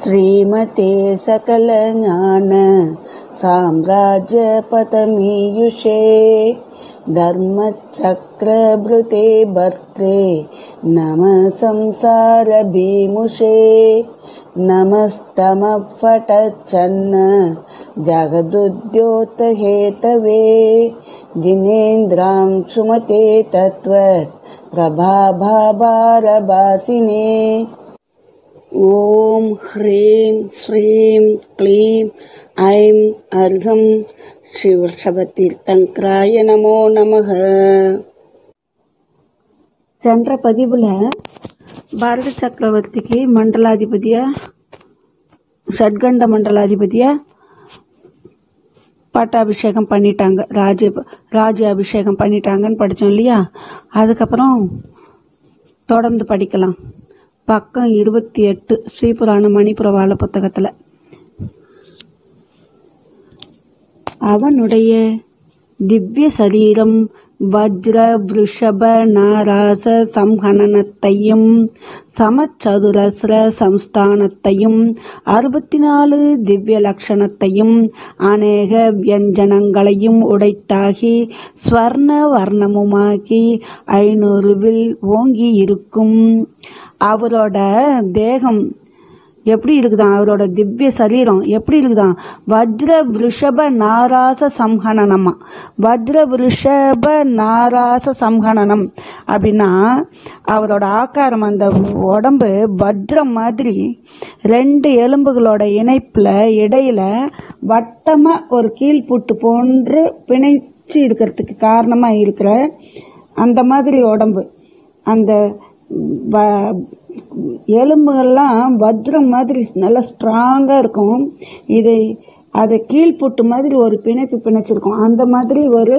श्रीमते सकलज्ञान साम्राज्यपतमीयुषे धर्मचक्रभृते भर्त्रे नमः संसारभीमुषे नमस्तमःफटच्छन्न जगदुद्योतहेतवे जिनेन्द्रां सुमते तत्त्वत् प्रभाभारभासिने ஓம் ஹ்ரீம் ஸ்ரீம் க்ளீம் ஐம் அர்ஹம் சிவஷபதீர்த்தங்கராய நமோ நமக. சென்ற பதிவில் பாரத சக்கரவர்த்திக்கு மண்டலாதிபதியாக ஷட்கண்ட மண்டலாதிபதியாக பட்டாபிஷேகம் பண்ணிட்டாங்க. ராஜ ராஜ அபிஷேகம் பண்ணிட்டாங்கன்னு படித்தோம் இல்லையா? அதுக்கப்புறம் தொடர்ந்து படிக்கலாம். பக்கம் இருபத்தி எட்டு ஸ்ரீபுராண மணிப்புரவாள புத்தகத்தில். அவனுடைய திவ்ய சரீரம் வஜ்ர விருஷப நாராச சம்ஹனனத்தையும் சமச்சதுரஸ்ர சம்ஸ்தானத்தையும் அறுபத்தி நாலு திவ்ய லக்ஷணத்தையும் அநேக வியஞ்சனங்களையும் உடைத்தாகி ஸ்வர்ண வர்ணமுமாகி ஐநூறுவில் ஓங்கி இருக்கும் அவரோட தேகம் எப்படி இருக்குதான் அவரோட திவ்ய சரீரம் எப்படி இருக்குதான் வஜ்ர விருஷப நாராச சம்ஹனனமா. வஜ்ர விருஷப நாராச சம்ஹனனம். அப்படின்னா அவரோட ஆக்காரம் அந்த உடம்பு வஜ்ரம் மாதிரி ரெண்டு எலும்புகளோட இணைப்பில் இடையில வட்டமாக ஒரு கீழ்புட்டு போன்று பிணைச்சு இருக்கிறதுக்கு காரணமாக இருக்கிற அந்த மாதிரி உடம்பு. அந்த எலும்புகள்லாம் வஜ்ரம் மாதிரி நல்லா ஸ்ட்ராங்காக இருக்கும். இதை அதை கீழ்புட்டு மாதிரி ஒரு பிணைப்பு பிணைச்சிருக்கும். அந்த மாதிரி ஒரு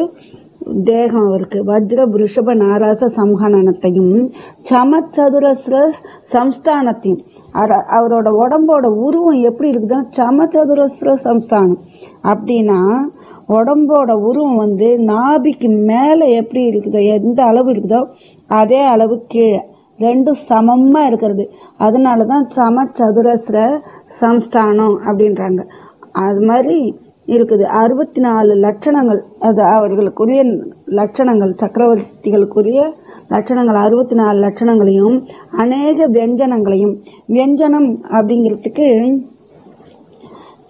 தேகம் அவருக்கு வஜ்ர புருஷப நாராச சம்ஹானத்தையும் சமச்சதுரஸ்ர சம்ஸ்தானத்தையும். அவரோட உடம்போட உருவம் எப்படி இருக்குதுன்னா சமச்சதுரஸ்ர சம்ஸ்தானம். அப்படின்னா உடம்போட உருவம் வந்து நாபிக்கு மேலே எப்படி இருக்குதோ எந்த அளவு இருக்குதோ அதே அளவு கீழே. ரெண்டும் சமமாக இருக்கிறது. அதனால தான் சம சதுரஸ்ர சம்ஸ்தானம் அப்படின்றாங்க. அது மாதிரி இருக்குது. அறுபத்தி நாலு லட்சணங்கள் அது அவர்களுக்குரிய லட்சணங்கள் சக்கரவர்த்திகளுக்குரிய லட்சணங்கள் அறுபத்தி நாலு லட்சணங்களையும் அநேக வியஞ்சனங்களையும். வியஞ்சனம் அப்படிங்கிறதுக்கு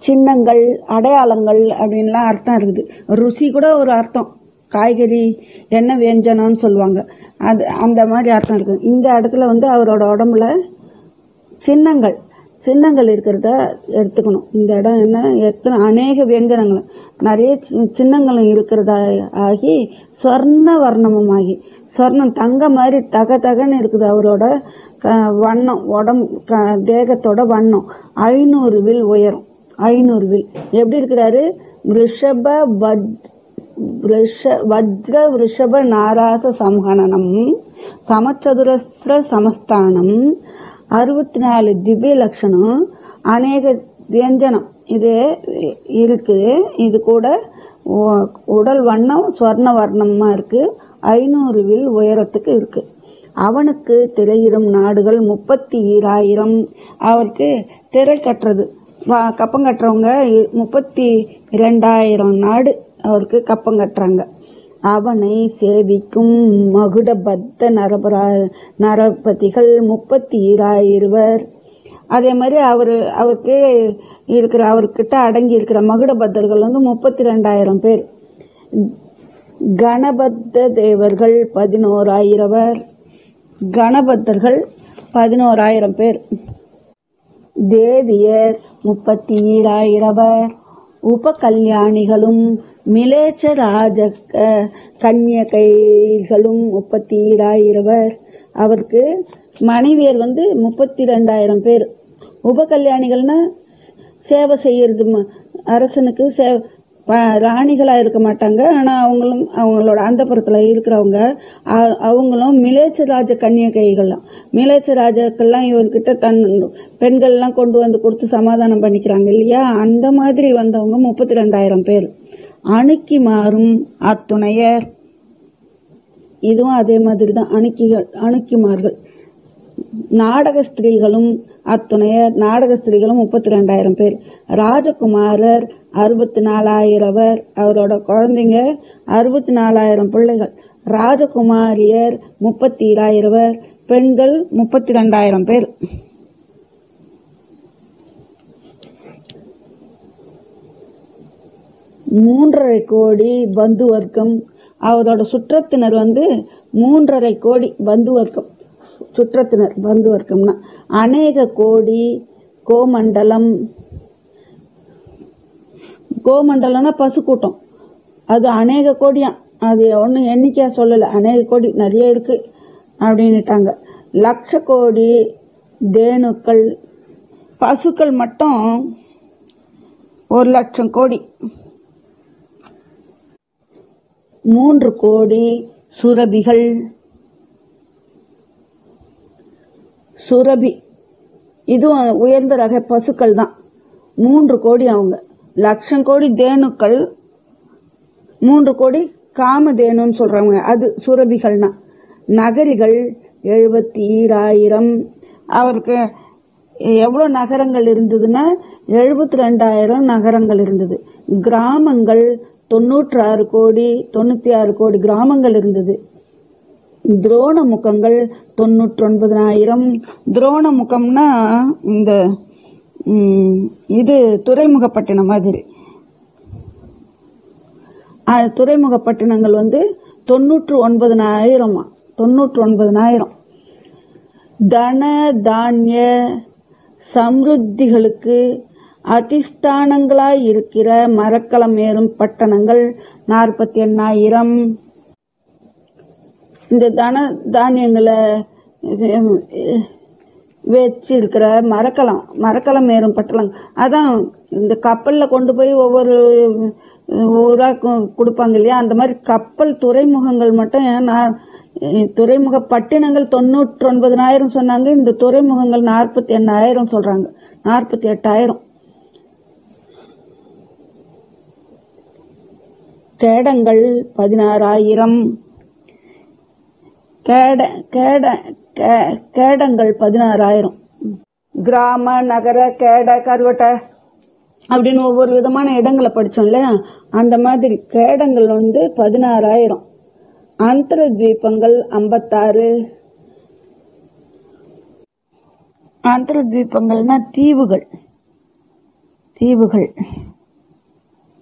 சின்னங்கள் அடையாளங்கள் அப்படின்லாம் அர்த்தம் இருக்குது. ருசி கூட ஒரு அர்த்தம். காய்கறி என்ன வியஞ்சனம்னு சொல்லுவாங்க. அது அந்த மாதிரி அர்த்தம் இருக்குது இந்த இடத்துல வந்து அவரோட உடம்புல சின்னங்கள் சின்னங்கள் இருக்கிறத எடுத்துக்கணும். இந்த இடம் என்ன? எத்தனை அநேக வியஞ்சனங்களும் நிறைய சி- சின்னங்களும் இருக்கிறதா ஆகி ஸ்வர்ண வர்ணமும் ஆகி ஸ்வர்ணம் தங்க மாதிரி தக தகன்னு இருக்குது அவரோட க- வண்ணம். உடம்பு க- தேகத்தோட வண்ணம். ஐநூறு வில் உயரும். ஐநூறு வில். எப்படி இருக்கிறாரு? ரிஷப வஜ் விருஷ- வஜ்ர விருஷப நாராச சம்ஹனனம் சமச்சதுரஸ்ர சமஸ்தானம் அறுபத்தி நாலு திவ்ய லட்சணம் அநேக வியஞ்சனம். இது இருக்கு. இது கூட உடல் வண்ணம் ஸ்வர்ண வர்ணமா இருக்கு. ஐநூறு வில் உயரத்துக்கு இருக்கு. அவனுக்கு திரையிடும் நாடுகள் முப்பத்தி ஈராயிரம் அவருக்கு திரை கட்டுறது கப்பம் கட்டுறவங்க முப்பத்தி ரெண்டாயிரம் நாடு. அவருக்கு கப்பம் கட்டுறாங்க. அவனை சேவிக்கும் மகுடபத்த நரபரா நரபதிகள் முப்பத்தி ஈராயிருவர். அதே மாதிரி அவர் அவருக்கு இருக்கிற அவர்கிட்ட அடங்கி இருக்கிற மகுடபத்தர்கள் வந்து முப்பத்தி ரெண்டாயிரம் பேர். கணபத்த தேவர்கள் பதினோராயிரவர். கணபத்தர்கள் பதினோராயிரம் பேர். தேவியர் முப்பத்தி ஈராயிரவர். உபகல்யாணிகளும் மிலேச்ச ராஜ கன்யகைகளும் முப்பத்தி ஈராயிரவர் அவருக்கு மனைவியர் வந்து முப்பத்தி ரெண்டாயிரம் பேர். உபகல்யாணிகள்னா சேவை செய்யறது ம- அரசனுக்கு சே ராணிகளாக ராணிகளா இருக்க மாட்டாங்க. ஆனா அவங்களும் அவங்களோட அந்தப்புறத்தில் இருக்கிறவங்க அவங்களும் மிலேச்ச ராஜ கன்னியகைகள்லாம் மிலேச்ச ராஜாக்கள்லாம் இவர்கிட்ட தன் பெண்கள்லாம் கொண்டு வந்து கொடுத்து சமாதானம் பண்ணிக்கிறாங்க இல்லையா? அந்த மாதிரி வந்தவங்க முப்பத்தி ரெண்டாயிரம் பேர். அணுக்கி மாறும் அத்துணையர். இதுவும் அதே மாதிரி தான் அணுக்கிகள் அணுக்கிமார்கள். நாடக ஸ்திரீகளும் அத்துணையர் நாடக ஸ்திரீகளும் முப்பத்தி ரெண்டாயிரம் பேர். ராஜகுமாரர் அறுபத்தி நாலாயிரவர் அவரோட குழந்தைங்க அறுபத்தி நாலாயிரம் பிள்ளைகள். ராஜகுமாரியர் முப்பத்தி ஏழாயிரவர் பெண்கள் முப்பத்தி ரெண்டாயிரம் பேர். மூன்றரை கோடி பந்து வர்க்கம் அவரோட சுற்றத்தினர் வந்து மூன்றரை கோடி பந்து வர்க்கம் சுற்றத்தினர் பந்து வர்க்கம்னா அநேக கோடி கோமண்டலம். கோமண்டலம்னா பசு கூட்டம் அது அநேக கோடியாம் அது ஒன்றும் எண்ணிக்கையா சொல்லலை. அநேக கோடி நிறைய இருக்கு அப்படின்னுட்டாங்க. லட்ச கோடி தேனுக்கள். பசுக்கள் மட்டும் ஒரு லட்சம் கோடி. மூன்று கோடி சுரபிகள். சுரபி. இதுவும் உயர்ந்த ரக பசுக்கள் தான். மூன்று கோடி அவங்க. லட்சம் கோடி தேனுக்கள் மூன்று கோடி காமதேனுன்னு சொல்கிறவங்க அது சுரபிகள்னா. நகரிகள் எழுபத்தி ஈராயிரம் அவருக்கு எவ்வளோ நகரங்கள் இருந்ததுன்னா எழுபத்தி ரெண்டாயிரம் நகரங்கள் இருந்தது. கிராமங்கள் தொண்ணூற்றாறு கோடி தொண்ணூற்றி ஆறு கோடி கிராமங்கள் இருந்தது. துரோண முகங்கள் தொண்ணூற்றொன்பதனாயிரம் துரோண முகம்னா இந்த இது துறைமுகப்பட்டினம் மாதிரி. துறைமுகப்பட்டினங்கள் வந்து தொண்ணூற்று ஒன்பதனாயிரம் தொண்ணூற்று ஒன்பதனாயிரம் தன தானிய சம்ருத்திகளுக்கு அதிஷ்டானங்களாய் இருக்கிற மரக்கலம் ஏறும் பட்டணங்கள் நாற்பத்தி எண்ணாயிரம். இந்த தன தானியங்களை வச்சு இருக்கிற மரக்கலம் மரக்கலம் ஏறும் பட்டலம் அதான் இந்த கப்பலில் கொண்டு போய் ஒவ்வொரு ஊராக கொடுப்பாங்க இல்லையா? அந்த மாதிரி கப்பல் துறைமுகங்கள் மட்டும் நான் துறைமுக பட்டினங்கள் தொண்ணூற்றி ஒன்பதனாயிரம் சொன்னாங்க இந்த துறைமுகங்கள் நாற்பத்தி எண்ணாயிரம் சொல்கிறாங்க நாற்பத்தி எட்டாயிரம் கேடங்கள் பதினாறாயிரம். கேட கேட கே- கேடங்கள் பதினாறாயிரம். கிராம நகர கேட கருவட்டை அப்படின்னு ஒவ்வொரு விதமான இடங்களை படித்தோம் இல்லையா? அந்த மாதிரி கேடங்கள் வந்து பதினாறாயிரம். அந்தர தீபங்கள் ஐம்பத்தாறு. அந்தர தீபங்கள்னா தீவுகள். தீவுகள்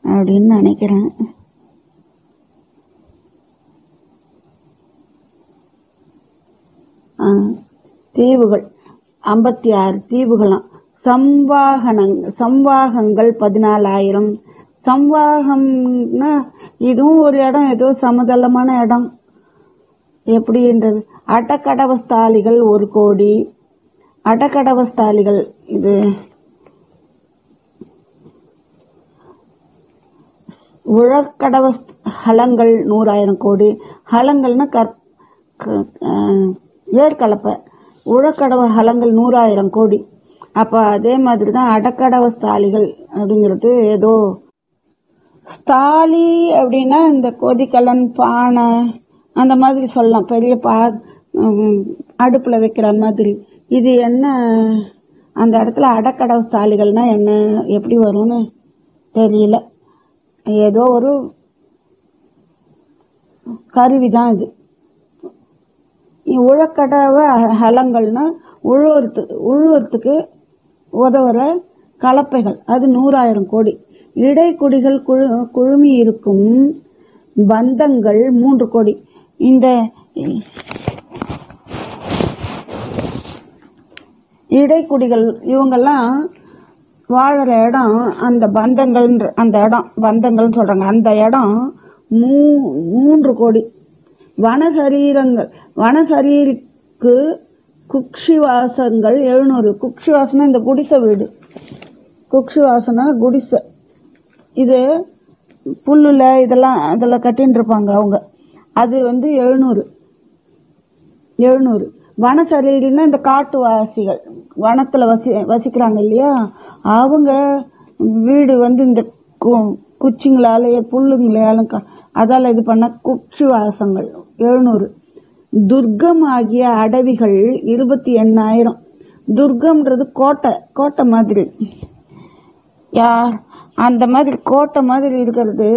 அப்படின்னு நினைக்கிறேன். தீவுகள். ஐம்பத்தி ஆறு தீவுகளாம். சம்வாகனங் சம்வாகங்கள் பதினாலாயிரம். சம்வாகம்னா இதுவும் ஒரு இடம் ஏதோ சமதளமான இடம். எப்படின்றது அடக்கடவஸ்தாலிகள் ஒரு கோடி. அடக்கடவஸ்தாலிகள் இது உழக்கடவ ஹலங்கள் நூறாயிரம் கோடி. ஹலங்கள்னா கற் ஏற்கலப்பை. உழக்கடவு ஹலங்கள் நூறாயிரம் கோடி. அப்போ அதே மாதிரி தான் அடக்கடவு ஸ்தாலிகள் அப்படிங்கிறது ஏதோ ஸ்தாலி அப்படின்னா இந்த கொதிக்கலன் பானை அந்த மாதிரி சொல்லலாம். பெரிய பா அடுப்பில் வைக்கிற மாதிரி. இது என்ன அந்த இடத்துல அடக்கடவு ஸ்தாலிகள்னா என்ன எப்படி வரும்னு தெரியல. ஏதோ ஒரு கருவி தான் இது. உழக்கடவை ஹலங்கள்னா உழுவுறது உழுவுறதுக்கு உதவுற கலப்பைகள். அது நூறாயிரம் கோடி. இடைக்குடிகள் குழு குழுமி இருக்கும் பந்தங்கள் மூன்று கோடி. இந்த இடைக்குடிகள் இவங்கெல்லாம் வாழற இடம் அந்த பந்தங்கள் அந்த இடம் பந்தங்கள்னு சொல்றாங்க. அந்த இடம் மூ மூன்று கோடி. வனசரீரங்கள் வனசரீருக்கு குக்ஷிவாசங்கள் எழுநூறு. குக்ஷிவாசனம் இந்த குடிசை வீடு. குக்ஷிவாசனா குடிசை. இது புல்லுல இதெல்லாம் அதெல்லாம் கட்டின்னு இருப்பாங்க அவங்க. அது வந்து எழுநூறு. எழுநூறு. வனசரீரின்னா இந்த காட்டுவாசிகள். வனத்தில் வசி வசிக்கிறாங்க இல்லையா? அவங்க வீடு வந்து இந்த கு- குச்சிங்களாலேயே புல்லுங்களாலும் க- அதால இது பண்ண குக்ஷிவாசங்கள். எழுநூறு. துர்க்கம் ஆகிய அடவிகள் இருபத்தி எண்ணாயிரம். துர்க்கம்ன்றது கோட்டை கோட்டை மாதிரி. யா அந்த மாதிரி கோட்டை மாதிரி இருக்கிறது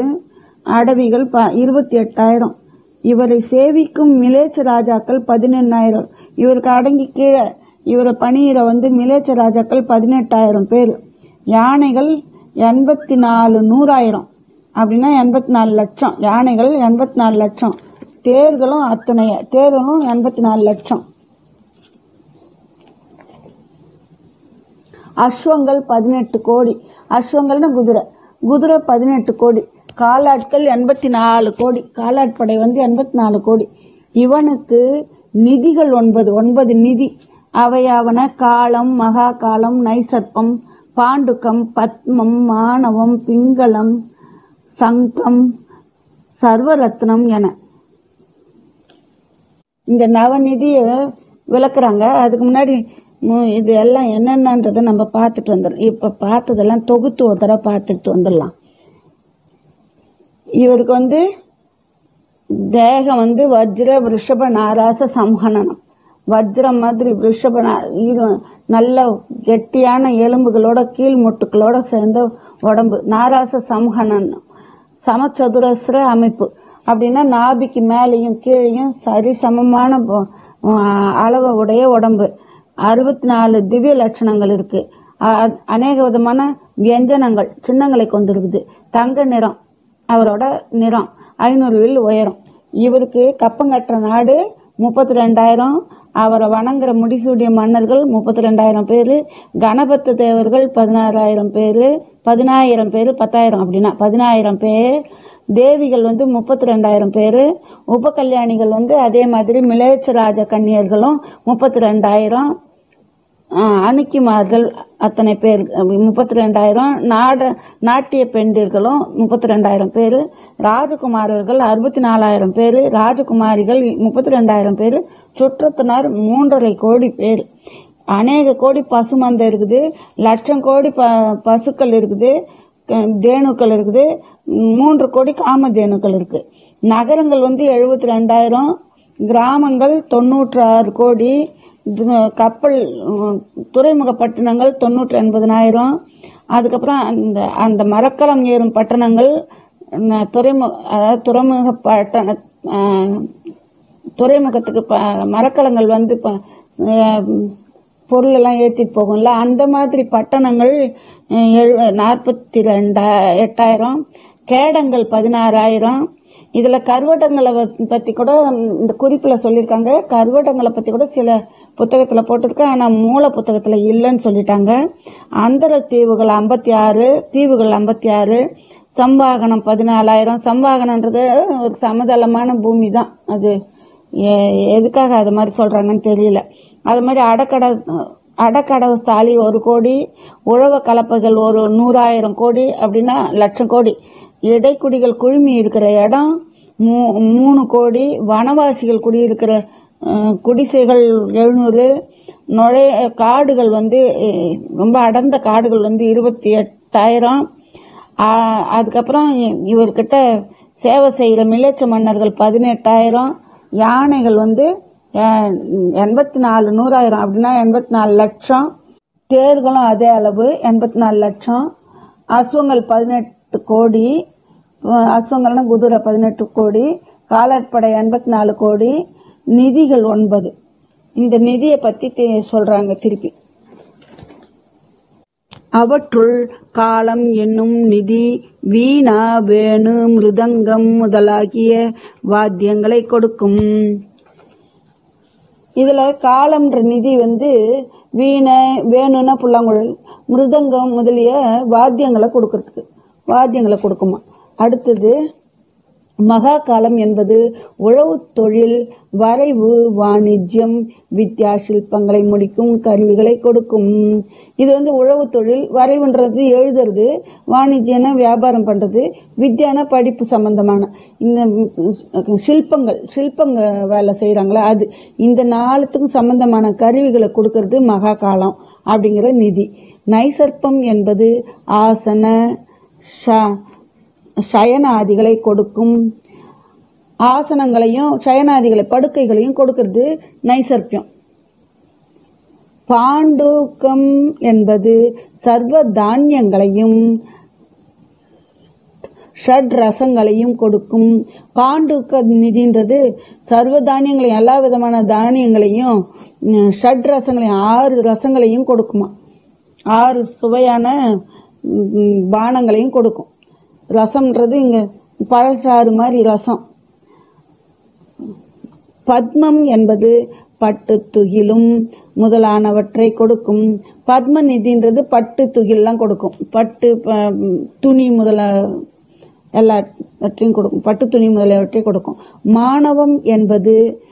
அடவிகள் ப இருபத்தி எட்டாயிரம். இவரை சேவிக்கும் மிலேச்ச ராஜாக்கள் பதினெண்ணாயிரம். இவருக்கு அடங்கி கீழே இவரை பணியிற வந்து மிலேச்ச ராஜாக்கள் பதினெட்டாயிரம் பேர். யானைகள் எண்பத்தி நாலு நூறாயிரம். அப்படின்னா எண்பத்தி நாலு லட்சம். யானைகள் எண்பத்தி நாலு லட்சம். தேர்களும் அத்தனை தேர்களும் எண்பத்தி நாலு லட்சம். அஸ்வங்கள் பதினெட்டு கோடி. அஸ்வங்கள்னு குதிரை. குதிரை பதினெட்டு கோடி. காலாட்கள் எண்பத்தி நாலு கோடி. காலாட்படை வந்து எண்பத்தி நாலு கோடி. இவனுக்கு நிதிகள் ஒன்பது ஒன்பது நிதி. அவையாவன காலம் மகா காலம் நைசர்பம் பாண்டுக்கம் பத்மம் மாணவம் பிங்களம் சங்கம் சர்வரத்னம் என. இந்த நவநிதியை விளக்குறாங்க. அதுக்கு முன்னாடி இது எல்லாம் என்னென்னன்றதை நம்ம பார்த்துட்டு வந்துடும் இப்போ பார்த்ததெல்லாம் தொகுத்து ஒரு தடவை பார்த்துட்டு வந்துடலாம். இவருக்கு வந்து தேகம் வந்து வஜ்ர ரிஷப நாராச சம்ஹனனம். வஜ்ரம் மாதிரி ரிஷப நா- இது நல்ல கெட்டியான எலும்புகளோட கீழ் முட்டுக்களோட சேர்ந்த உடம்பு. நாராச சம்ஹனனம். சமச்சதுரஸ்ர அமைப்பு. அப்படின்னா நாபிக்கு மேலேயும் கீழேயும் சரி சமமான அளவு உடைய உடம்பு. அறுபத்தி நாலு திவ்ய லட்சணங்கள் இருக்கு. அநேக விதமான வியஞ்சனங்கள் சின்னங்களை கொண்டிருக்குது. தங்க நிறம் அவரோட நிறம். ஐநூறு வில் உயரம். இவருக்கு கப்பங்கட்டுற நாடு முப்பத்தி ரெண்டாயிரம் அவரை வணங்குற முடிசூடிய மன்னர்கள் முப்பத்தி ரெண்டாயிரம் பேர். கணபத்த தேவர்கள் பதினாறாயிரம் பேர். பதினாயிரம் பேர் பத்தாயிரம் அப்படின்னா பதினாயிரம் பேர். தேவிகள் வந்து முப்பத்தி ரெண்டாயிரம் பேர் உப கல்யாணிகள் வந்து அதே மாதிரி மிலேச்சராஜ கன்னியர்களும் முப்பத்தி ரெண்டாயிரம் அணுக்கிமார்கள் அத்தனை பேர் முப்பத்தி ரெண்டாயிரம் நாட நாட்டிய பெண்டிர்களும் முப்பத்தி ரெண்டாயிரம் பேர் ராஜகுமாரர்கள் அறுபத்தி நாலாயிரம் பேர் ராஜகுமாரிகள் முப்பத்தி ரெண்டாயிரம் பேர் சுற்றத்தினர் மூன்றரை கோடி பேர். அநேக கோடி பசுமந்தை இருக்குது லட்சம் கோடி ப பசுக்கள் இருக்குது தேனுக்கள் இருக்குது மூன்று கோடி காமதேனுக்கள் இருக்கு. நகரங்கள் வந்து எழுபத்தி ரெண்டாயிரம் கிராமங்கள் தொண்ணூற்று ஆறு கோடி கப்பல் துறைமுக பட்டணங்கள் தொண்ணூற்றி எண்பதனாயிரம் அதுக்கப்புறம் அந்த அந்த மரக்கலம் ஏறும் பட்டணங்கள் துறைமுக அதாவது துறைமுக பட்டண துறைமுகத்துக்கு ப மரக்கலங்கள் வந்து ப- பொருள் எல்லாம் ஏற்றிட்டு போகும்ல. அந்த மாதிரி பட்டணங்கள் எழு நாற்பத்தி ரெண்டா எட்டாயிரம். கேடங்கள் பதினாறாயிரம். இதுல கருவட்டங்களை வ- பத்தி கூட இந்த குறிப்புல சொல்லியிருக்காங்க. கருவட்டங்களை பத்தி கூட சில புத்தகத்துல போட்டிருக்கு ஆனா மூல புத்தகத்துல இல்லைன்னு சொல்லிட்டாங்க. அந்தர தீவுகள் ஐம்பத்தி ஆறு தீவுகள் ஐம்பத்தி ஆறு சம்பாகனம் பதினாலாயிரம். சம்பாகனன்றது ஒரு சமதளமான பூமி தான் அது எதுக்காக அது மாதிரி சொல்றாங்கன்னு தெரியல. அது மாதிரி அடக்கட அடக்கடவு சாலி ஒரு கோடி உழவ கலப்பைகள் ஒரு நூறாயிரம் கோடி அப்படின்னா லட்சம் கோடி. இடைக்குடிகள் குழுமி இருக்கிற இடம் மூ- மூணு கோடி வனவாசிகள் குடியிருக்கிற குடிசைகள் எழுநூறு நுழைய காடுகள் வந்து ரொம்ப அடர்ந்த காடுகள் வந்து இருபத்தி எட்டாயிரம். அதுக்கப்புறம் இ- இவர்கிட்ட சேவை செய்கிற மிலேச்ச மன்னர்கள் பதினெட்டாயிரம். யானைகள் வந்து எண்பத்தி நாலு நூறாயிரம் அப்படின்னா எண்பத்தி நாலு லட்சம். தேர்களும் அதே அளவு எண்பத்தி நாலு லட்சம். அசுவங்கள் பதினெட்டு கோடி. அஹ் குதிரை பதினெட்டு கோடி காலாட்படை எண்பத்தி நாலு கோடி நிதிகள் ஒன்பது. இந்த நிதியை பற்றி சொல்கிறாங்க திருப்பி. அவற்றுள் காலம் என்னும் நிதி வீணா வேணு மிருதங்கம் முதலாகிய வாத்தியங்களை கொடுக்கும். இதில் காலம்ன்ற நிதி வந்து வீணை வேணும்னா புல்லாங்குழல் மிருதங்கம் முதலிய வாத்தியங்களை கொடுக்கறதுக்கு வாத்தியங்களை கொடுக்குமா? அடுத்தது மகா காலம் என்பது உழவு தொழில் வரைவு வாணிஜ்யம் வித்யா சிற்பங்களை முடிக்கும் கருவிகளை கொடுக்கும். இது வந்து உழவு தொழில் வரைவுன்றது எழுதுறது வாணிஜ்யன வியாபாரம் பண்ணுறது வித்யான படிப்பு சம்பந்தமான. இந்த சில்பங்கள் சில்பங்க வேலை செய்கிறாங்களா அது. இந்த நாளத்துக்கும் சம்பந்தமான கருவிகளை கொடுக்கறது மகா காலம் அப்படிங்கிற நிதி. நைசர்ப்பம் என்பது ஆசன ஷா சயனாதிகளை கொடுக்கும் ஆசனங்களையும் சயனாதிகளை படுக்கைகளையும் கொடுக்கிறது நைசர்பியம். பாண்டூக்கம் என்பது சர்வ தானியங்களையும் ஷட் ரசங்களையும் கொடுக்கும். பாண்டூக்க நிதின்றது சர்வ தானியங்களையும் எல்லா விதமான தானியங்களையும் ஷட் ரசங்களையும் ஆறு ரசங்களையும் கொடுக்குமா. ஆறு சுவையான பானங்களையும் கொடுக்கும். ரசம்ன்றது இங்கே பழசாறு மாதிரி ரசம். பத்மம் என்பது பட்டு துகிலும் முதலானவற்றை கொடுக்கும். பத்ம நிதின்றது பட்டு துகில்லாம் கொடுக்கும். பட்டு ப- துணி முதல எல்லாவற்றையும் கொடுக்கும். பட்டு துணி முதலியவற்றை கொடுக்கும். மாணவம் என்பது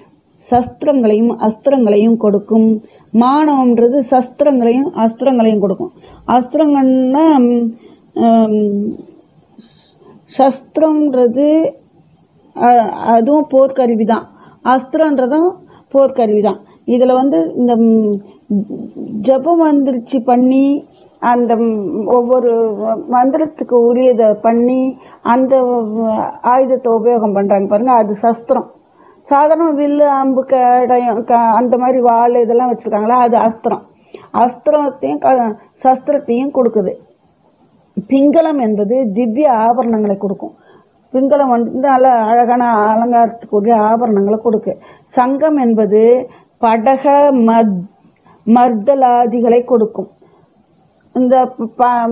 சஸ்திரங்களையும் அஸ்திரங்களையும் கொடுக்கும். மாணவம்ன்றது சஸ்திரங்களையும் அஸ்திரங்களையும் கொடுக்கும். அஸ்திரங்கள்னா சஸ்திரம்ன்றது அதுவும் போர்க்கருவி தான் அஸ்திரன்றதும் போர்க்கருவி தான் இதில் வந்து இந்த ஜபம் வந்துருச்சு பண்ணி அந்த ஒவ்வொரு மந்திரத்துக்கு உரியதை பண்ணி அந்த ஆயுதத்தை உபயோகம் பண்ணுறாங்க பாருங்கள் அது சஸ்திரம். சாதாரண வில்லு அம்பு கடையம் க- அந்த மாதிரி வாள் இதெல்லாம் வச்சுருக்காங்களா அது அஸ்திரம். அஸ்திரத்தையும் க- சஸ்திரத்தையும் கொடுக்குது. பிங்களம் என்பது திவ்ய ஆபரணங்களை கொடுக்கும். பிங்களம் வந்து நல்ல அழகான அலங்காரத்துக்குரிய ஆபரணங்களை கொடுக்கு. சங்கம் என்பது படக மத் மர்தலாதிகளை கொடுக்கும். இந்த ப-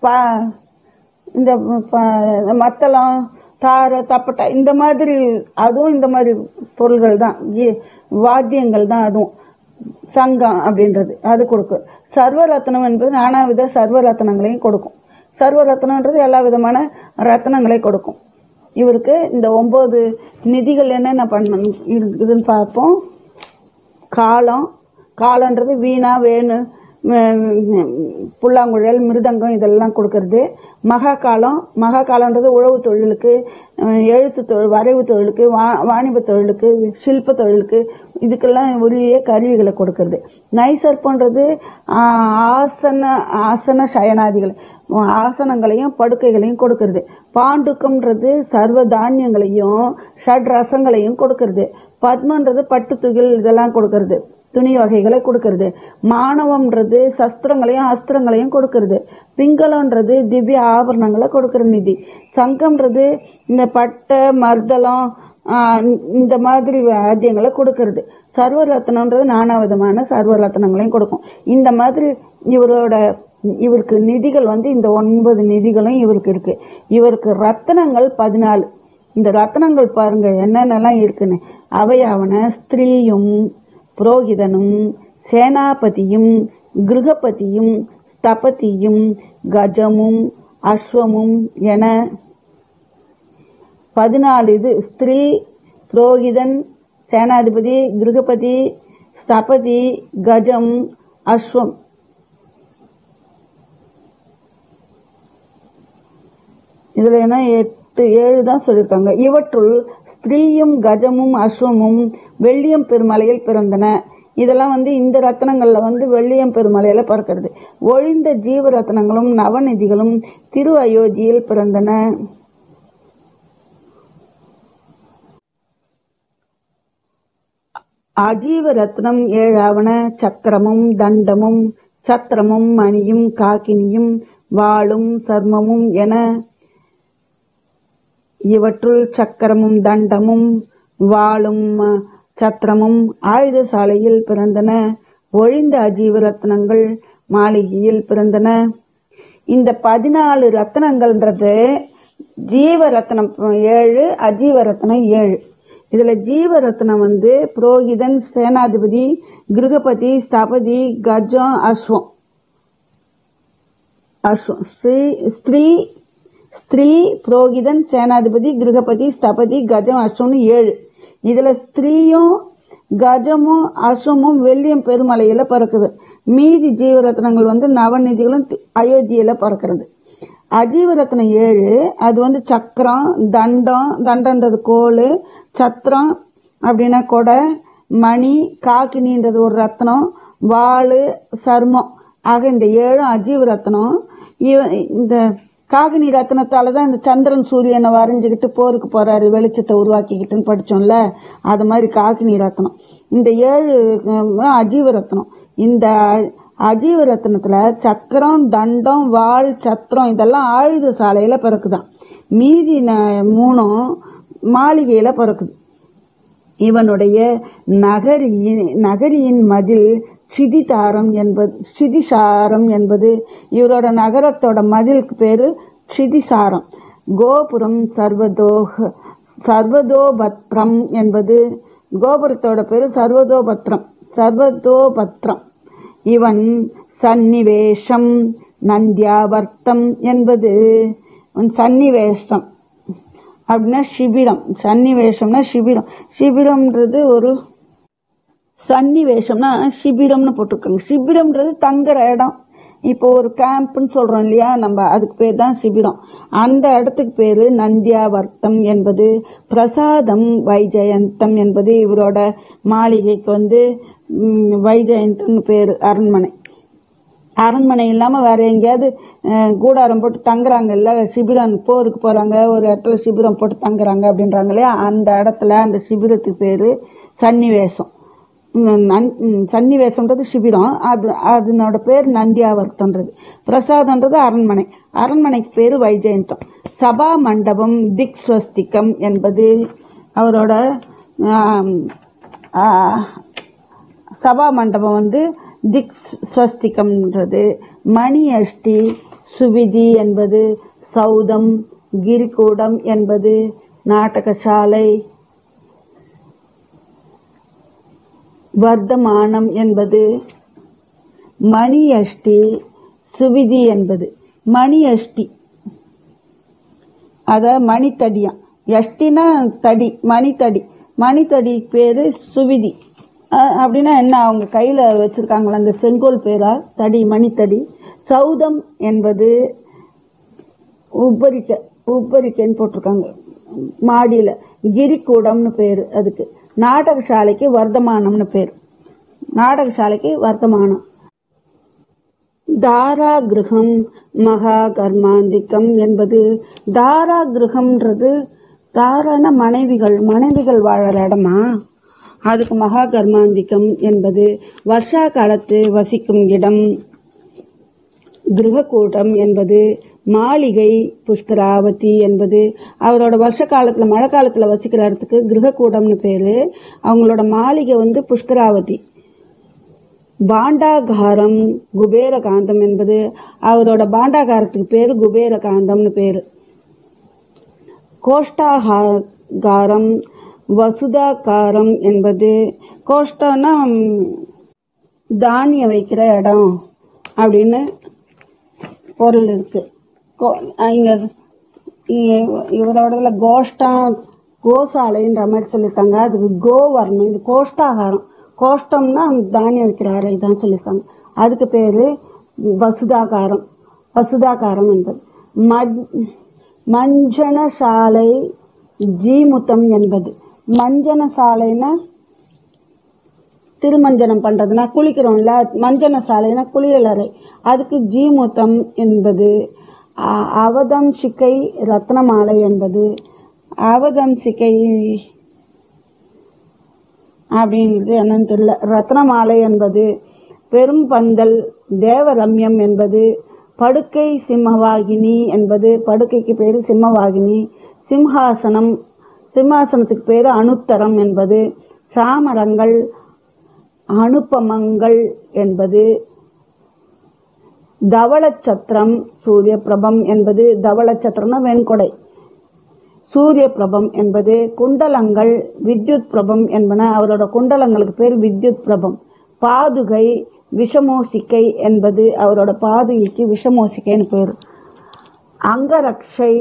ப- இந்த ப- மத்தளம் தார தப்பட்டை இந்த மாதிரி அதுவும் இந்த மாதிரி பொருள்கள் தான். வாத்தியங்கள் தான் அதுவும். சங்கம் அப்படின்றது அது கொடுக்கும். சர்வரத்னம் என்பது நானாவித சர்வரத்னங்களையும் கொடுக்கும். சர்வரத்னம்ன்றது எல்லா விதமான ரத்னங்களை கொடுக்கும். இவருக்கு இந்த ஒம்பது நிதிகள் என்னென்ன பண்ண இருக்குதுன்னு பார்ப்போம். காலம். காலன்றது வீணா வேணு புல்லாங்குழல் மிருதங்கம் இதெல்லாம் கொடுக்கறது. மகா காலம் மகா காலன்றது உழவு தொழிலுக்கு எழுத்து தொழில் வரைவு தொழிலுக்கு வா வாணிப தொழிலுக்கு சில்ப தொழிலுக்கு இதுக்கெல்லாம் உரிய கருவிகளை கொடுக்கறது. நைசர்பன்றது ஆசன ஆசன சயனாதிகள் ஆசனங்களையும் படுக்கைகளையும் கொடுக்கறது. பாண்டுக்கம்ன்றது சர்வ தானியங்களையும் ஷட் ரசங்களையும் கொடுக்கறது. பத்மன்றது பட்டு இதெல்லாம் கொடுக்கறது. துணி வகைகளை கொடுக்கறது. மாணவம்ன்றது சஸ்திரங்களையும் அஸ்திரங்களையும் கொடுக்கறது. பிங்களம்ன்றது திவ்ய ஆபரணங்களை கொடுக்கற நிதி. சங்கம்ன்றது இந்த பட்டை மர்தளம் இந்த மாதிரி வாத்தியங்களை கொடுக்கறது. சர்வரத்னம்ன்றது நானா விதமான சர்வரத்னங்களையும் கொடுக்கும். இந்த மாதிரி இவரோட இவருக்கு நிதிகள் வந்து இந்த ஒன்பது நிதிகளும் இவருக்கு இருக்கு. இவருக்கு ரத்னங்கள் பதினாலு. இந்த ரத்னங்கள் பாருங்க என்னென்னலாம் இருக்குன்னு. அவையாவன ஸ்திரீயும் புரோகிதனும் சேனாபதியும் கிருகபதியும் ஸ்தபதியும் கஜமும் அஸ்வமும் என பதினாலு இது ஸ்திரீ புரோகிதன் சேனாதிபதி கிருகபதி ஸ்தபதி கஜம் அஸ்வம். இதில் என்ன? எட்டு ஏழு தான் சொல்லியிருக்காங்க இவற்றுள் ஸ்திரீயும் கஜமும் அஸ்வமும் வெள்ளியம் பெருமலையில் பிறந்தன. இதெல்லாம் வந்து இந்த ரத்னங்களில் வந்து வெள்ளியம் பெருமலையில் பிறக்கிறது. ஒழிந்த ஜீவ ரத்னங்களும் நவநிதிகளும் திரு அயோத்தியில் பிறந்தன. அஜீவ ரத்னம் ஏழாவன சக்கரமும் தண்டமும் சத்திரமும் மணியும் காக்கினியும் வாளும் சர்மமும் என இவற்றுள் சக்கரமும் தண்டமும் வாளும் சத்திரமும் ஆயுத ஆயுதசாலையில் பிறந்தன. ஒழிந்த அஜீவ ரத்னங்கள் மாளிகையில் பிறந்தன. இந்த பதினாலு ரத்னங்கள்ன்றது ஜீவரத்னம் ஏழு அஜீவரத்னம் ஏழு. இதில் ஜீவரத்னம் வந்து புரோகிதன் சேனாதிபதி கிருகபதி ஸ்தபதி கஜம் அஸ்வம். அஸ்வம். ஸ்ரீ ஸ்திரீ ஸ்திரீ புரோகிதன் சேனாதிபதி கிரகபதி ஸ்தபதி கஜம் அஸ்வம்னு ஏழு. இதுல ஸ்திரீயும் கஜமும் அஸ்வமும் வெள்ளியம் பெருமலையில பறக்குது. மீதி ஜீவரத்னங்கள் வந்து நவநிதிகளும் தி- அயோத்தியில பறக்கிறது. அஜீவரத்னம் ஏழு அது வந்து சக்கரம் தண்டம் தண்டன்றது கோல் சத்திரம் அப்படின்னா கொடை மணி காக்கினின்றது ஒரு ரத்னம் வாள் சர்மம். ஆக இந்த ஏழும் அஜீவ ரத்னம் இவ இந்த காகினி ரத்னத்தால தான் இந்த சந்திரன் சூரியனை வரைஞ்சுக்கிட்டு போருக்கு போறாரு வெளிச்சத்தை உருவாக்கிக்கிட்டுன்னு படிச்சோம்ல அது மாதிரி காகினி ரத்னம் இந்த ஏழு அஜீவ ரத்னம் இந்த அஜீவ ரத்னத்துல சக்கரம் தண்டம் வாள் சத்திரம் இதெல்லாம் ஆயுத சாலையில பிறக்குதான். மீதி ந- மூணும் மாளிகையில பிறக்குது. இவனுடைய நகரியின் நகரியின் மதில் சிதிதாரம் என்பது சிதிசாரம் என்பது இவரோட நகரத்தோட மதிலுக்கு பேர் சிதிசாரம். கோபுரம் சர்வதோக சர்வதோபத்ரம் என்பது கோபுரத்தோட பேர் சர்வதோபத்ரம் சர்வதோபத்ரம். இவன் சன்னிவேஷம் நந்தியாவர்த்தம் என்பது சன்னிவேஷம் அப்படின்னா சிபிரம் சன்னிவேஷம்னா சிபிரம் சிபிரம்ன்றது ஒரு சன்னிவேஷம்னா சிபிரம்னு போட்டிருக்காங்க. சிபிரம்ன்றது தங்குற இடம். இப்போ ஒரு கேம்ப்னு சொல்கிறோம் இல்லையா? நம்ம அதுக்கு பேர் தான் சிபிரம். அந்த இடத்துக்கு பேர் நந்தியாவர்த்தம் என்பது பிரசாதம் வைஜெயந்தம் என்பது இவரோட மாளிகைக்கு வந்து வைஜயந்தம்னு வைஜெயந்தம்னு அரண்மனை. அரண்மனை இல்லாமல் வேறு எங்கேயாவது கூடாரம் போட்டு தங்குறாங்க சிபிரம் போருக்கு போகிறாங்க ஒரு இடத்துல சிபிரம் போட்டு தங்குறாங்க அப்படின்றாங்க இல்லையா? அந்த இடத்துல அந்த சிபிரத்துக்கு பேர் சன்னிவேசம் நன்- சன்னிவேசம்ன்றது சிபிரம். அது அதனோட பேர் நந்தியாவர்த்தன்றது பிரசாதன்றது அரண்மனை. அரண்மனைக்கு பேர் வைஜெயந்தம். சபா மண்டபம் திக் ஸ்வஸ்திகம் என்பது அவரோட சபா மண்டபம் வந்து திக் ஸ்வஸ்திகம்ன்றது மணி அஷ்டி சுவிதி என்பது சௌதம் கிரிகூடம் என்பது நாடகசாலை வர்த்தமானம் என்பது மணி அஷ்டி சுவிதி என்பது. மணி அஷ்டி அதாவது மணித்தடியா. எஷ்டினா தடி மணித்தடி. மணித்தடி பேரு சுவிதி. அப்படின்னா என்ன? அவங்க கையில் வச்சுருக்காங்களா? அந்த செங்கோல் பேரா? தடி மணித்தடி. சௌதம் என்பது உப்பரிக்க உப்பரிக்கன்னு போட்டிருக்காங்க. மாடியில். கிரிக்கூடம்னு பேர் அதுக்கு. நாடகசாலைக்கு வர்த்தமானம்னு பேர். நாடகசாலைக்கு வர்த்தமானம். தாரா கிரகம் மகா கர்மாந்திக்கம் என்பது தாரா கிரகம்ன்றது தாரான மனைவிகள் மனைவிகள் வாழற இடமா? அதுக்கு மகா கர்மாந்திக்கம் என்பது வருஷா காலத்து வசிக்கும் இடம். கிரகக்கூட்டம் என்பது மாளிகை புஷ்கராவதி என்பது அவரோட வருஷ காலத்தில் மழை காலத்தில் வசிக்கிற இடத்துக்கு கிரகக்கூடம்னு அவங்களோட மாளிகை வந்து புஷ்கராவதி. பாண்டாகாரம் குபேரகாந்தம் என்பது அவரோட பாண்டாகாரத்துக்கு பேரு குபேரகாந்தம்னு பேர். கோஷ்டாகாரம் வசுதாகாரம் என்பது கோஷ்டம்னா தானியம் வைக்கிற இடம் அப்படின்னு பொருள் இருக்கு. கோ- இங்க இ- கோஷ்டம் கோசாலைன்ற மாதிரி சொல்லியிருக்காங்க அதுக்கு கோ வரணும் இது கோஷ்டாகாரம். கோஷ்டம்னா தானியம் வைக்கிற அறை தான் சொல்லியிருக்காங்க அதுக்கு பேர் வசுதாகாரம். வசுதாகாரம் என்பது. மஞ்- மஞ்சனசாலை ஜீமுத்தம் என்பது. மஞ்சன சாலைன்னா திருமஞ்சனம் பண்றதுனா குளிக்கிறோம்ல மஞ்சன சாலைனா குளியலறை. அதுக்கு ஜீமூத்தம் என்பது அவதம் சிக்கை ரத்னமாலை என்பது. அவதம்சிக்கை அப்படிங்கிறது என்னன்னு தெரியல. ரத்னமாலை என்பது பெரும் பந்தல் தேவரம்யம் என்பது. படுக்கை சிம்மவாகினி என்பது படுக்கைக்கு பேர் சிம்மவாகினி. சிம்ஹாசனம் சிம்ஹாசனத்துக்கு பேர் அனுத்தரம் என்பது. சாமரங்கள் அனுபமங்கள் என்பது தவளச்சத்திரம் சூரிய பிரபம் என்பது தவளச்சத்திரம்னா வெண்கொடை. சூரிய பிரபம் என்பது குண்டலங்கள் வித்யுத் பிரபம் என்பன அவரோட குண்டலங்களுக்கு பேர் வித்யுத் பிரபம் பாதுகை விஷமோசிக்கை என்பது அவரோட பாதுகைக்கு விஷமோசிக்கைன்னு பேர். அங்கரக்ஷை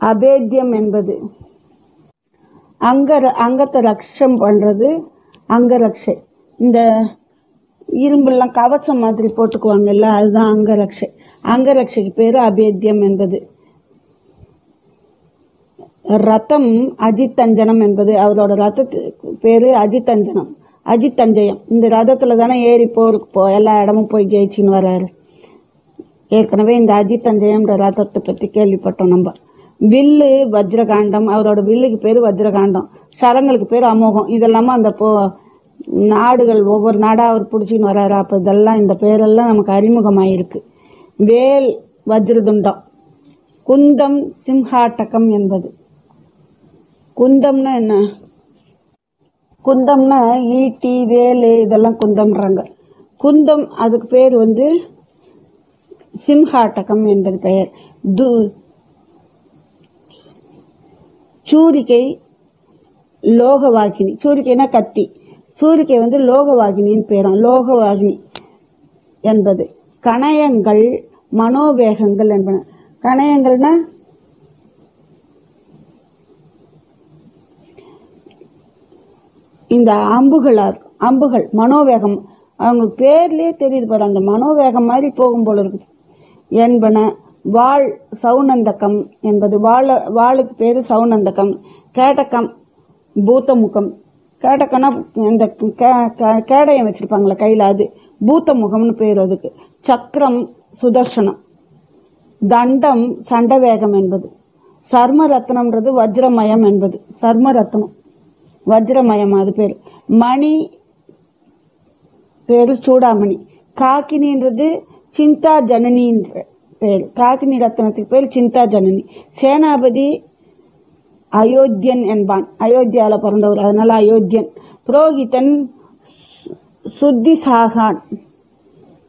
அபேத்தியம் என்பது அங்க அங்கத்தை ரக்ஷம் பண்ணுறது அங்கரக்ஷை இந்த இரும்பெல்லாம் கவச்சம் மாதிரி போட்டுக்குவாங்கல்ல அதுதான் அங்கரக்ஷை அங்கரக்ஷைக்கு பேர் அபேத்தியம் என்பது. ரதம் அஜித்தஞ்சனம் என்பது. அவரோட ரத்தத்துக்கு பேர் அஜித்தஞ்சனம். அஜித்தஞ்சயம். இந்த ரதத்தில் தானே ஏறி போருக்கு போ எல்லா இடமும் போய் ஜெயிச்சின்னு வர்றாரு ஏற்கனவே இந்த அஜித்தஞ்சயம்ன்ற ரதத்தை பற்றி கேள்விப்பட்டோம் நம்ம. வில்லு வஜ்ரகாண்டம் அவரோட வில்லுக்கு பேர் வஜ்ரகாண்டம். சரங்களுக்கு பேர் அமோகம். இதெல்லாமா அந்த போ நாடுகள் ஒவ்வொரு நாடாக அவர் பிடிச்சின்னு வர்றாரு. அப்போ இதெல்லாம் இந்த பேரெல்லாம் நமக்கு அறிமுகமாயிருக்கு. வேல் வஜ்ரதுண்டம். குந்தம் சிம்ஹாட்டகம் என்பது. குந்தம்னா என்ன? குந்தம்னா ஈட்டி வேலு இதெல்லாம் குந்தம்ன்றாங்க. குந்தம் அதுக்கு பேர் வந்து சிம்ஹாட்டகம் என்பது பெயர். து சூரிகை லோகவாகினி. சூரிகைனா கத்தி. சூரிகை வந்து லோகவாகினின்னு பேரும் லோகவாகினி என்பது. கணயங்கள் மனோவேகங்கள் என்பன. கணயங்கள்னா இந்த அம்புகளா இருக்கும் அம்புகள் மனோவேகம். அவங்க பேர்லயே தெரியுது பாரு அந்த மனோவேகம் மாதிரி போகும் போல இருக்குது. என்பன வாழ் சவுனந்தகம் என்பது வாழ வாளுக்கு பேர் சவுனந்தகம் கேடக்கம் பூத்தமுகம். கேடக்கம்னா இந்த கே- கேடயம் வச்சுருப்பாங்களே கையில் அது. பூத்தமுகம்னு பேர் அதுக்கு. சக்கரம் சுதர்சனம். தண்டம் சண்டவேகம் என்பது. சர்ம ரத்னம்ன்றது வஜ்ரமயம் என்பது. சர்ம ரத்னம் வஜ்ரமயம் அது பேர். மணி பேரு சூடாமணி. காக்கினின்றது சிந்தா ஜனனின்ற பேர் காக்கினி ரத்னத்துக்கு பேர் சிந்தா ஜனனி சேனாபதி அயோத்தியன் என்பான் அயோத்தியாவில் பிறந்தவர் அதனால அயோத்தியன் புரோகிதன் சுத்தி சாகான்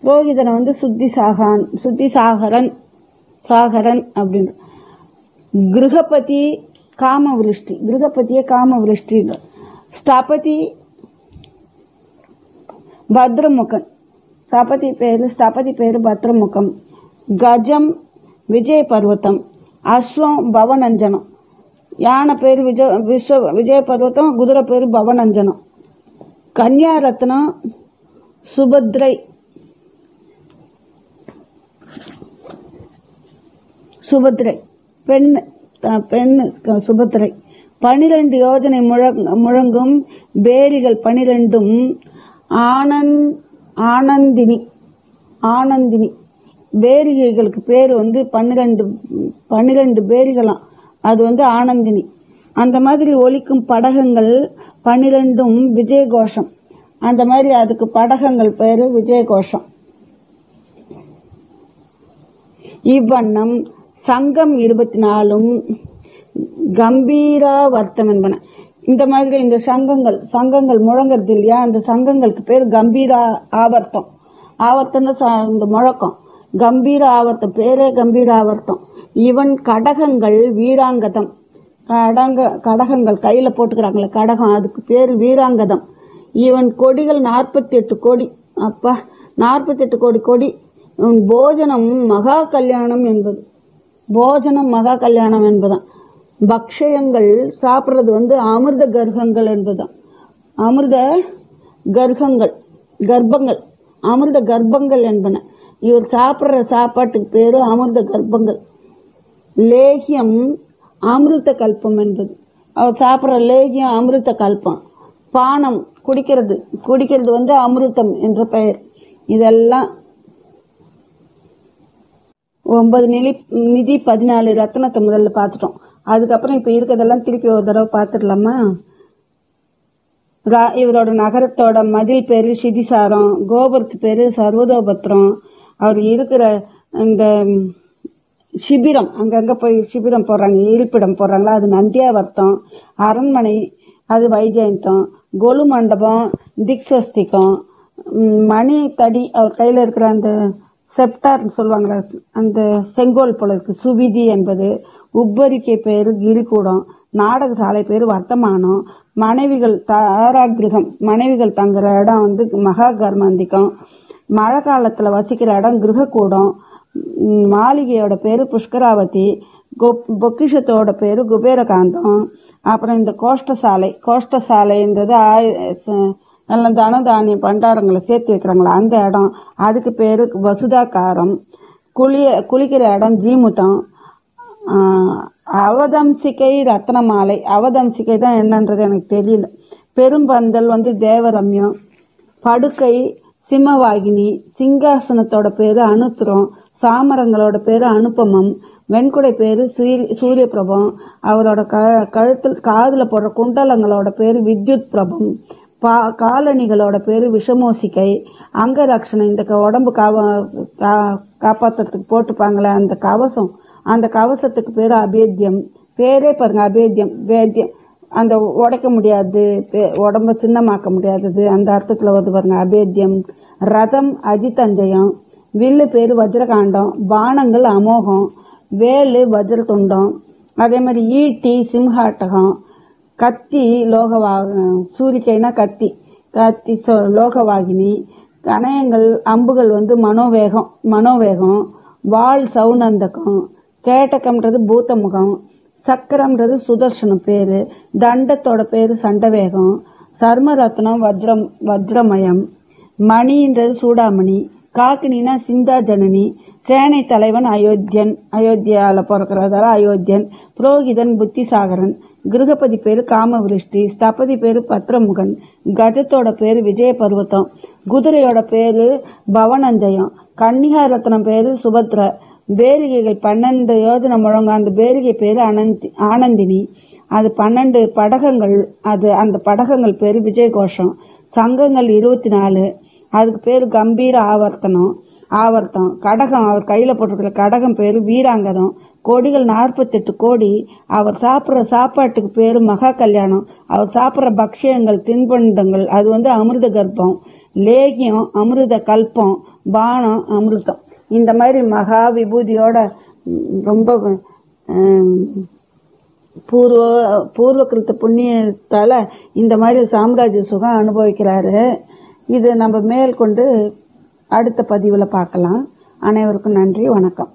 புரோகிதனை வந்து சுத்தி சாகான் சுத்தி சாகரன் சாகரன் அப்படின்னு கிரகபதி காமவிருஷ்டி கிரகபதியை காமவிருஷ்டி ஸ்தபதி பத்ரமுகன் ஸ்தபதி பேர் ஸ்தபதி பேர் பத்ரமுகம் கஜம் விஜய பர்வத்தம் அஸ்வம் பவனஞ்சனம் யானை பேரு விஜய் விஸ்வ விஜய பர்வத்தம் குதிரை பேரு பவனஞ்சனம் கன்யா ரத்னம் சுபத்ரை. சுபத்ரை. பெண் பெண் க- சுபத்ரை. பனிரெண்டு யோஜனை முழங் முழங்கும் பேரிகள் பனிரெண்டும். ஆனந்த் ஆனந்தினி. ஆனந்தினி. பேரிகைகளுக்கு பேர் வந்து பன்னிரெண்டு பன்னிரெண்டு பேரிகளாம். அது வந்து ஆனந்தினி. அந்த மாதிரி ஒழிக்கும் படகங்கள் பன்னிரெண்டும் விஜயகோஷம். அந்த மாதிரி அதுக்கு படகங்கள் பேர் விஜயகோஷம். இவ்வண்ணம் சங்கம் இருபத்தி நாலும் கம்பீரா வர்த்தம் என்பன. இந்த மாதிரி இந்த சங்கங்கள் சங்கங்கள் முழங்குறது இல்லையா? அந்த சங்கங்களுக்கு பேர் கம்பீரா ஆவர்த்தம். ஆவர்த்தம்னு இந்த முழக்கம். கம்பீர ஆவர்த்தம் பேரே கம்பீர ஆவர்த்தம் இவன் கடகங்கள் வீராங்கதம். கடங்க கடகங்கள் கையில் போட்டுக்கிறாங்களே கடகம் அதுக்கு பேர் வீராங்கதம். இவன் கொடிகள் நாற்பத்தி எட்டு கோடி. அப்பா நாற்பத்தி எட்டு கோடி கொடி. இவன் போஜனம் மகா கல்யாணம் என்பது. போஜனம் மகா கல்யாணம் என்பதுதான். பக்ஷயங்கள் சாப்பிட்றது வந்து அமிர்த கர்ப்பங்கள் என்பதுதான். அமிர்த கர்ப்பங்கள் கர்ப்பங்கள் அமிர்த கர்ப்பங்கள் என்பன. இவர் சாப்பிட்ற சாப்பாட்டுக்கு பேரு அமிர்த கல்பங்கள். லேகியம் அமிர்த கல்பம் என்பது. அவர் சாப்பிட்ற லேகியம் அமிர்த கல்பம். பானம் குடிக்கிறது. குடிக்கிறது வந்து அமிர்தம் என்ற பெயர். இதெல்லாம் ஒன்பது நிலை நிதி பதினாலு ரத்னத்தை முதல்ல பார்த்துட்டோம். அதுக்கப்புறம் இப்போ இருக்கிறதெல்லாம் திருப்பி ஒரு தடவை பார்த்துடலாமா? ரா- இவரோட நகரத்தோட மதில் பேர் சிதிசாரம். கோபுரத்து பேர் சர்வதோபத்திரம். அவர் இருக்கிற இந்த சிபிரம் அங்கங்கே போய் சிபிரம் போடுறாங்க இருப்பிடம் போடுறாங்களா? அது நந்தியாவர்த்தம் அரண்மனை அது வைஜெயந்தம் கொலு மண்டபம் திக்ஸ்வஸ்திகம் மணி தடி அவர் கையில் இருக்கிற அந்த செப்டார்னு சொல்லுவாங்களே அந்த செங்கோல் போல இருக்கு சுவிதி என்பது. உப்பரிக்கை பேர் கிரிக்கூடம் நாடக சாலை பேர் வர்த்தமானம். மனைவிகள் தாராகிரகம் மனைவிகள் தங்குற இடம் வந்து மகா கர்மாந்திகம் மழை காலத்தில் வசிக்கிற இடம் கிரகக்கூடம். மாளிகையோட பேர் புஷ்கராவதி கொப்- பொக்கிஷத்தோட பேர் குபேரகாந்தம். அப்புறம் இந்த கோஷ்ட சாலை கோஷ்டசாலைன்றது சாலைன்றது ஆய் நல்ல தன தானிய பண்டாரங்களை சேர்த்து வைக்கிறாங்களா அந்த இடம். அதுக்கு பேர் வசுதாக்காரம். குளிய குளிக்கிற இடம் ஜீமுட்டம். அவதம்சிக்கை ரத்னமாலை. அவதம்சிக்கை தான் என்னன்றது எனக்கு தெரியல. பெரும்பந்தல் வந்து தேவரம்யம். படுக்கை சிம்மவாகினி சிங்காசனத்தோட பேரு அனுத்திரம் சாமரங்களோட பேர் அனுபமம் வெண்குடை பேர் சூரிய பிரபம் அவரோட க கழுத்தில் காதில் போடுற குண்டலங்களோட பேர் வித்யுத் பிரபம் பா காலணிகளோட பேர் விஷமோசிக்கை அங்கரக்ஷணம் இந்த க- உடம்பு காவ கா காப்பாற்றுறதுக்கு போட்டுப்பாங்களே அந்த கவசம் அந்த கவசத்துக்கு பேர் அபேத்தியம் பேரே பாருங்க அபேத்தியம் வேத்தியம் அந்த உடைக்க முடியாது பே- உடம்ப சின்னமாக்க முடியாதது அந்த அர்த்தத்தில் வருது பாருங்க அபேத்தியம் ரதம் அஜிதஞ்சயம் வில்லு பேர் வஜ்ரகாண்டம் பானங்கள் அமோகம் வேலு வஜ்ரதுண்டம் அதே மாதிரி ஈட்டி சிம்ஹாட்டகம் கத்தி லோகவா சூரிக்கைனா கத்தி கத்தி சோ லோகவாகினி கணயங்கள் அம்புகள் வந்து மனோவேகம் மனோவேகம் வாள் சவுனந்தகம் கேட்டகம்ன்றது பூத்தமுகம் சக்கரம்ன்றது சுதர்சன பேர் தண்டத்தோட பேர் சண்டவேகம் சர்மரத்னம் வஜ்ரம் வஜ்ரமயம் மணின்றது சூடாமணி. காக்கினா சிந்தா ஜனனி. சேனை தலைவன் அயோத்தியன். அயோத்தியாவில் பிறக்கிறதால அயோத்தியன். புரோகிதன் புத்திசாகரன். கிருகபதி பேர் காமவிருஷ்டி. ஸ்தபதி பேர் பத்ரமுகன். கஜத்தோட பேர் விஜய பர்வதம் குதிரையோட பேர் பவனஞ்சயம். கன்னிகா ரத்னம் பேர் சுபத்ர. பேரிகைகள் பன்னெண்டு யோஜனை முழங்கும் அந்த பேரிகை பேர் அனந்தி ஆனந்தினி. அது பன்னெண்டு படகங்கள். அது அந்த படகங்கள் பேர் விஜயகோஷம். சங்கங்கள் இருபத்தி நாலு. அதுக்கு பேர் கம்பீர ஆவர்த்தனம் ஆவர்த்தம். கடகம் அவர் கையில் போட்டிருக்கிற கடகம் பேர் வீராங்கதம். கோடிகள் நாற்பத்தெட்டு கோடி. அவர் சாப்பிட்ற சாப்பாட்டுக்கு பேர் மகா கல்யாணம். அவர் சாப்பிட்ற பக்ஷியங்கள் தின்பண்டங்கள் அது வந்து அமிர்த கர்ப்பம். லேகியம் அமிர்த கல்பம் பானம் அமிர்தம். இந்த மாதிரி மகா விபூதியோட ரொம்ப பூர்வ பூர்வ கிருத்த இந்த மாதிரி சாம்ராஜ்ய சுகம் அனுபவிக்கிறாரு. இது நம்ம மேல் கொண்டு அடுத்த பதிவில் பார்க்கலாம். அனைவருக்கும் நன்றி வணக்கம்.